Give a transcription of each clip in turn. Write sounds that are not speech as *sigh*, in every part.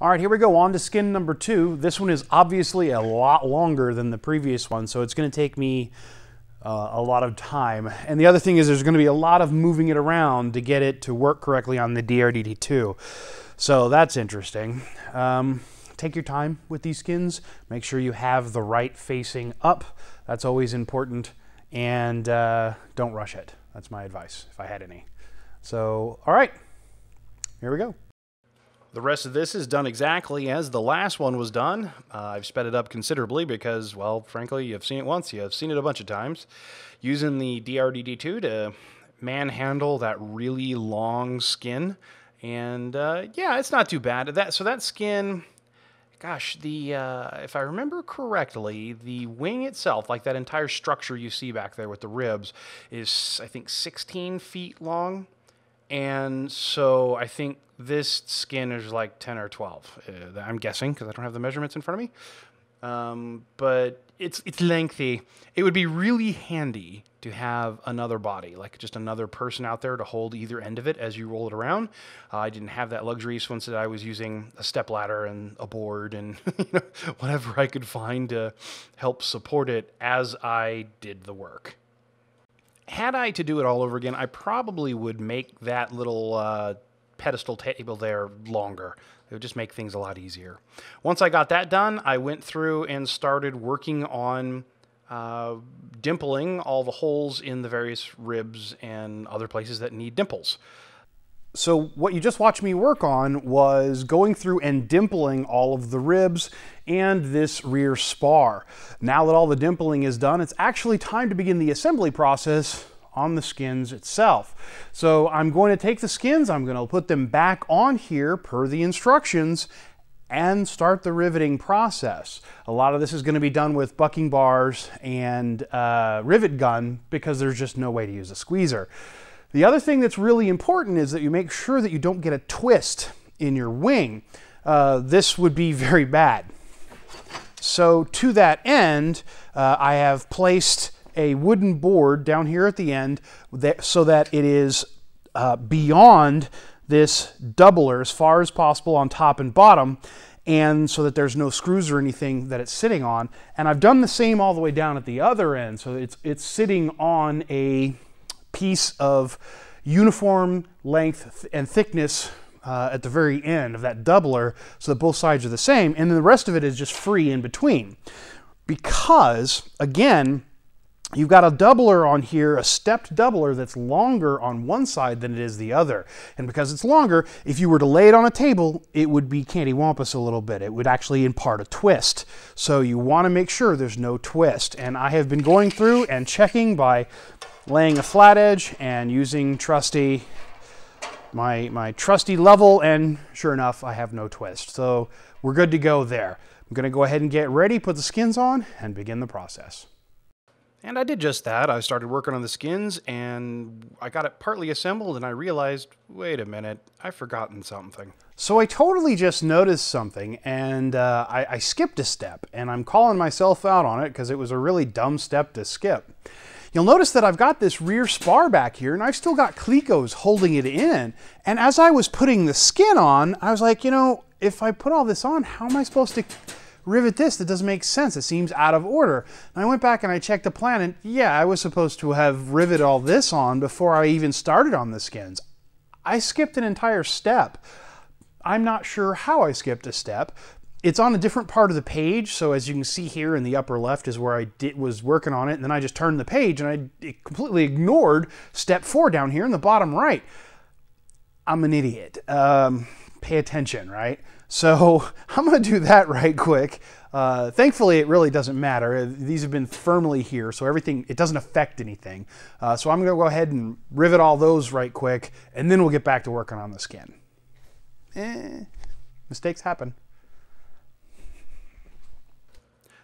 All right, here we go on to skin number two. This one is obviously a lot longer than the previous one, so it's going to take me uh, a lot of time. And the other thing is there's going to be a lot of moving it around to get it to work correctly on the DRDT2. So that's interesting. Um, take your time with these skins. Make sure you have the right facing up. That's always important. And uh, don't rush it. That's my advice, if I had any. So, all right, here we go. The rest of this is done exactly as the last one was done. Uh, I've sped it up considerably because, well, frankly, you've seen it once. You've seen it a bunch of times. Using the DRDT2 to manhandle that really long skin. And uh, yeah, it's not too bad. That So that skin, gosh, the uh, if I remember correctly, the wing itself, like that entire structure you see back there with the ribs, is, I think, 16 feet long. And so I think this skin is like 10 or 12. Uh, I'm guessing because I don't have the measurements in front of me. Um, but it's it's lengthy. It would be really handy to have another body, like just another person out there to hold either end of it as you roll it around. Uh, I didn't have that luxury, so instead I was using a step ladder and a board and *laughs* you know, whatever I could find to help support it as I did the work had I to do it all over again, I probably would make that little uh, pedestal table there longer. It would just make things a lot easier. Once I got that done, I went through and started working on uh, dimpling all the holes in the various ribs and other places that need dimples. So what you just watched me work on was going through and dimpling all of the ribs and this rear spar. Now that all the dimpling is done, it's actually time to begin the assembly process on the skins itself. So I'm going to take the skins, I'm going to put them back on here per the instructions and start the riveting process. A lot of this is going to be done with bucking bars and uh, rivet gun because there's just no way to use a squeezer. The other thing that's really important is that you make sure that you don't get a twist in your wing. Uh, this would be very bad. So to that end, uh, I have placed a wooden board down here at the end that, so that it is uh, beyond this doubler as far as possible on top and bottom and so that there's no screws or anything that it's sitting on. And I've done the same all the way down at the other end. So it's, it's sitting on a piece of uniform length and thickness uh, at the very end of that doubler so that both sides are the same and then the rest of it is just free in between. Because again you've got a doubler on here a stepped doubler that's longer on one side than it is the other. And because it's longer if you were to lay it on a table it would be candywampus a little bit. It would actually impart a twist. So you want to make sure there's no twist. And I have been going through and checking by laying a flat edge and using trusty my, my trusty level and sure enough I have no twist. So we're good to go there. I'm going to go ahead and get ready, put the skins on and begin the process. And I did just that. I started working on the skins and I got it partly assembled and I realized, wait a minute, I've forgotten something. So I totally just noticed something and uh, I, I skipped a step and I'm calling myself out on it because it was a really dumb step to skip. You'll notice that I've got this rear spar back here and I've still got Clecos holding it in. And as I was putting the skin on, I was like, you know, if I put all this on, how am I supposed to rivet this? That doesn't make sense. It seems out of order. And I went back and I checked the plan and yeah, I was supposed to have riveted all this on before I even started on the skins. I skipped an entire step. I'm not sure how I skipped a step, it's on a different part of the page. So as you can see here in the upper left is where I did, was working on it. And then I just turned the page and I completely ignored step four down here in the bottom right. I'm an idiot. Um, pay attention, right? So *laughs* I'm going to do that right quick. Uh, thankfully, it really doesn't matter. These have been firmly here, so everything, it doesn't affect anything. Uh, so I'm going to go ahead and rivet all those right quick, and then we'll get back to working on the skin. Eh, mistakes happen.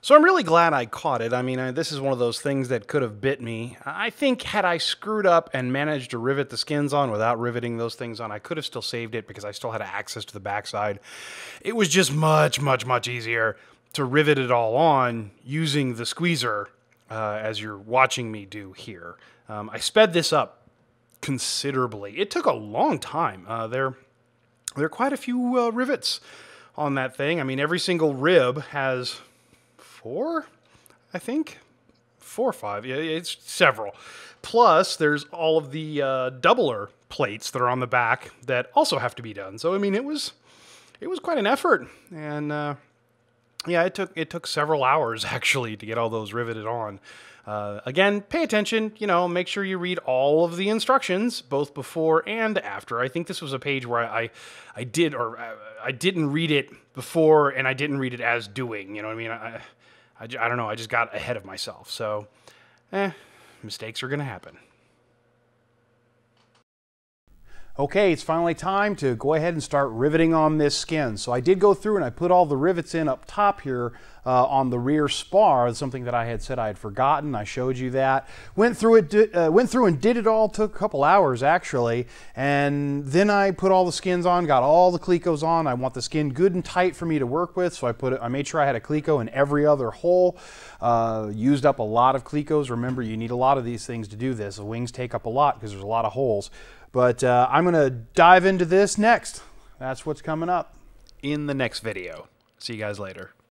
So I'm really glad I caught it. I mean, I, this is one of those things that could have bit me. I think had I screwed up and managed to rivet the skins on without riveting those things on, I could have still saved it because I still had access to the backside. It was just much, much, much easier to rivet it all on using the squeezer uh, as you're watching me do here. Um, I sped this up considerably. It took a long time. Uh, there, there are quite a few uh, rivets on that thing. I mean, every single rib has four, I think, four or five. Yeah, it's several. Plus, there's all of the uh, doubler plates that are on the back that also have to be done. So, I mean, it was it was quite an effort, and uh, yeah, it took it took several hours *laughs* actually to get all those riveted on. Uh, again, pay attention. You know, make sure you read all of the instructions, both before and after. I think this was a page where I, I did or uh, I didn't read it before, and I didn't read it as doing. You know what I mean? I, I, I don't know. I just got ahead of myself. So, eh, mistakes are gonna happen. Okay, it's finally time to go ahead and start riveting on this skin. So I did go through and I put all the rivets in up top here uh, on the rear spar, something that I had said I had forgotten. I showed you that. Went through it, uh, went through and did it all. Took a couple hours actually, and then I put all the skins on, got all the Clecos on. I want the skin good and tight for me to work with, so I put it. I made sure I had a Cleco in every other hole. Uh, used up a lot of Clecos. Remember, you need a lot of these things to do this. The wings take up a lot because there's a lot of holes. But uh, I'm going to dive into this next. That's what's coming up in the next video. See you guys later.